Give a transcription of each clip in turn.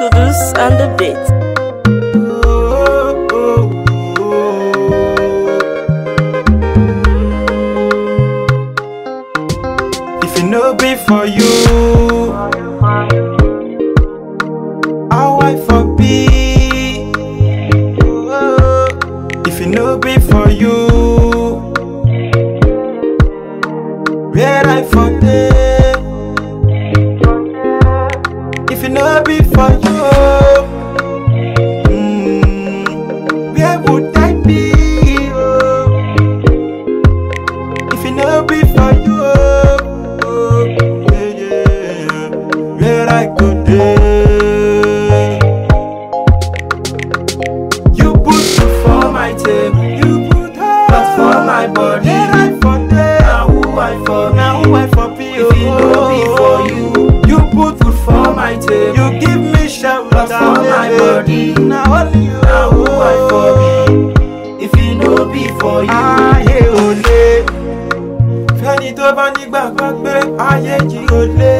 Kudus on the beat. If it no be for you, how I for be? If it no be for you, where I for dey? For you, mm, where would I be? If it no be for you, oh, yeah, yeah, where I go dey? You put food for my table, you put heart for my body. Where I for dey? Now who I for? Now only you, now who I for be? If it no be for you, ayé ò lè. fẹ́ni tó bá nígbàgbọ́ pé ayé yìí ò lé.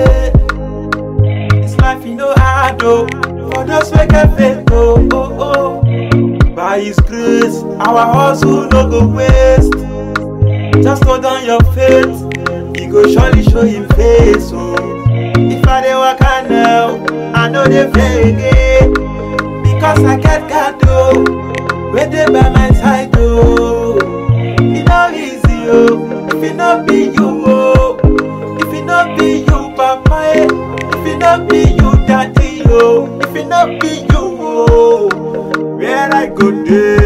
This life you know hard o, for those wey get faith o. Oh, oh. By his grace, our hustle no go waste. Just hold on your faith, he go surely show him face o. If I dey waka now, I no dey fear again. Cause I get God oh Where they by my side oh It not easy oh. If it not be you oh. If it not be you papa eh. If it not be you daddy oh. If it not be you oh. Where I go there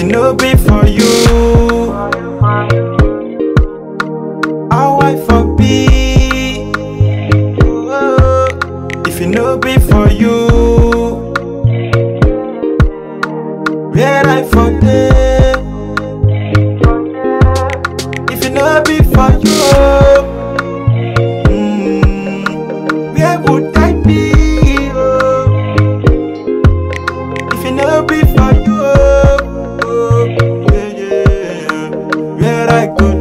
it no be for you, how I for be? If it no be for you, where I for dey? If it no be for you, mm, where would I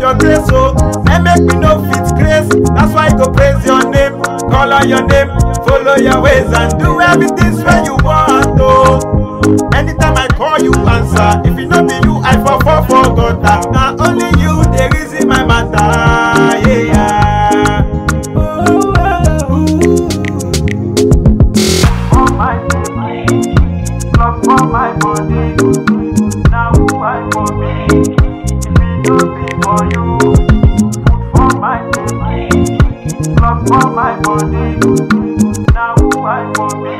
your grace oh. o na make me no fit grace. That's why I go praise your name. Call on your name. Follow your ways and do everything wey you want o. Anytime I call you answer. If e no be you I fall for gutter na money. Now who for me?